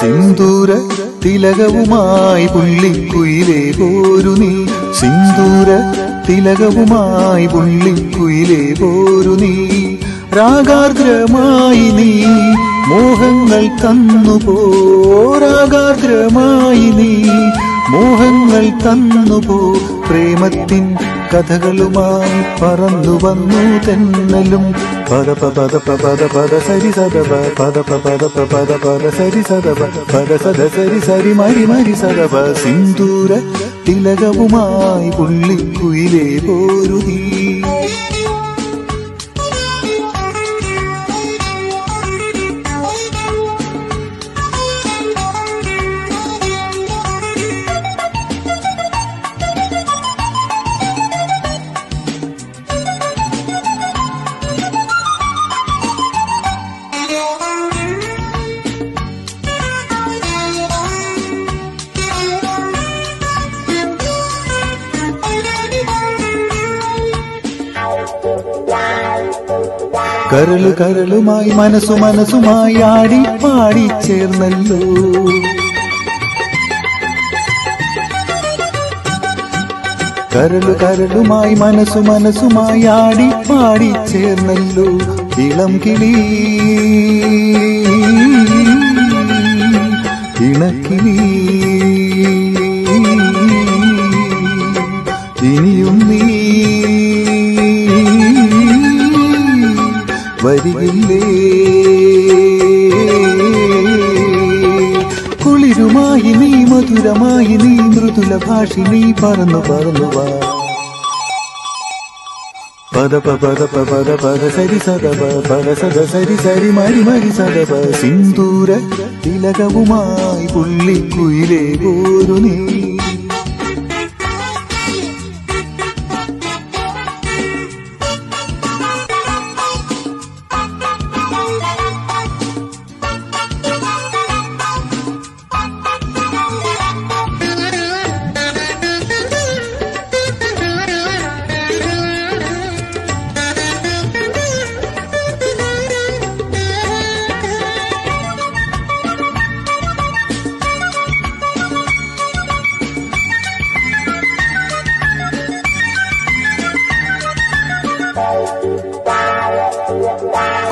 സിന്ദൂര തിലകവുമായി പുള്ളിക്കുയിലേ പോരു നീ. സിന്ദൂര തിലകവുമായി പുള്ളിക്കുയിലേ പോരു നീ. രാഗാർദ്രമായി നീ മോഹങ്ങൾ തന്നു പോരാഗാർദ്രമായി നീ. മോഹങ്ങൾ തന്നു പോ പ്രേമത്തിൻ കഥകളുമായി പറന്നു വന്നു തെന്നലും. പദ പദ പദ പദ സരി സദവ പദ പദ പദ പദ സരി സദവ പദ സദ സരി സരി മരി മരി സദവ സിന്ദൂര തിലകവുമായി പുള്ളിക്കുയിലേ പോരുതീ കരളു കരളുമായി മനസ്സു മനസ്സുമായി ആടി പാടി ചേർന്നല്ലോ. കരളു കരളുമായി മനസ്സു മനസ്സുമായി ആടി പാടി ചേർന്നല്ലോ. ഇളം കിളി ഇണക്കിളി. ഇനിയും നീ വരികില്ലേ? കുളിരുമായി നീ മധുരമായി നീ മൃദുല ഭാഷി നീ പറന്നു പറന്നു വാ. പദ പദ പദ പദ സരി സദപ പദ സദ സരി സരി മരി സദപ സിന്ദൂര തിലകവുമായി പുള്ളിക്കുയിലേ പോരു നീ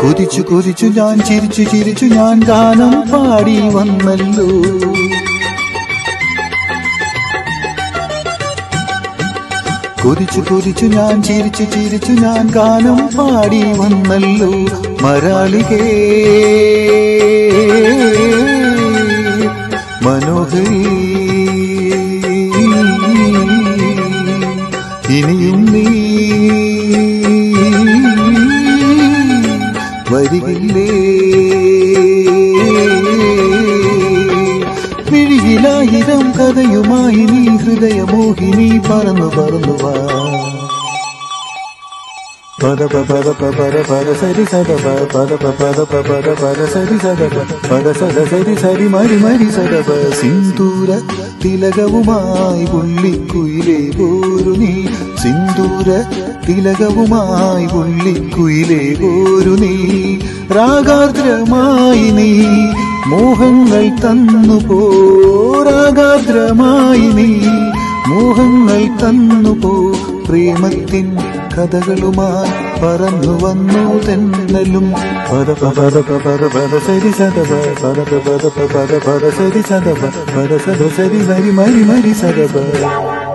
കൊതിച്ചു കൊതിച്ചു ഞാൻ ചിരിച്ചു ചിരിച്ചു ഞാൻ ഗാനം പാടി വന്നല്ലോ. കൊതിച്ചു കൊതിച്ചു ഞാൻ ചിരിച്ചു ചിരിച്ചു ഞാൻ ഗാനം പാടി വന്നല്ലോ. മരാളികേ. മനോഹരി. ഇനിയും നീ വരികില്ലേ മിഴിയിലായിരം കഥയുമായി നീ ഹൃദയമോഹിനി പറന്നു പറന്നു വാ പദ പദ പദ പദ സരി സദ പദ പദ പദ പദ സരി സദ പദ സദ സരി സരി മരി മരി സദ സിന്ദൂര തിലകവുമായി പുള്ളിക്കുയിലേ പോരു നീ സിന്ദൂര തിലകവുമായി പുള്ളിക്കുയിലേ പോരു നീ രാഗാർദ്രമായി നീ മോഹങ്ങൾ തന്നു പോ പോരാഗാർദ്രമായി നീ മോഹങ്ങൾ തന്നു പോ പ്രേമത്തിൻ കഥകളുമായി പറന്നു വന്നു തെന്നലും പദ പദ പദ പദ സരി സദ പദ പദ പദ പദ സരി സദ പദ സരി മരി മരി സദ പ